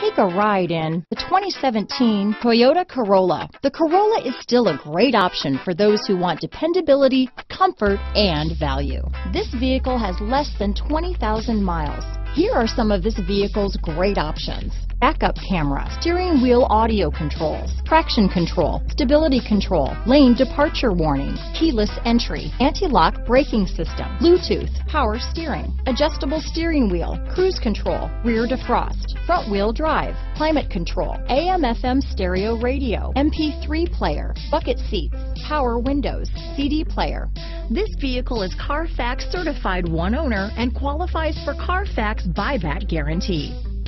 Take a ride in the 2017 Toyota Corolla. The Corolla is still a great option for those who want dependability, comfort, and value. This vehicle has less than 20,000 miles. Here are some of this vehicle's great options. Backup camera, steering wheel audio controls, traction control, stability control, lane departure warning, keyless entry, anti-lock braking system, Bluetooth, power steering, adjustable steering wheel, cruise control, rear defrost, front wheel drive, climate control, AM FM stereo radio, MP3 player, bucket seats, power windows, CD player. This vehicle is Carfax certified one owner and qualifies for Carfax buyback guarantee.